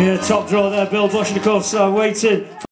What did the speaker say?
Yeah, top draw there, Bill Bush, and of course, uh, waiting.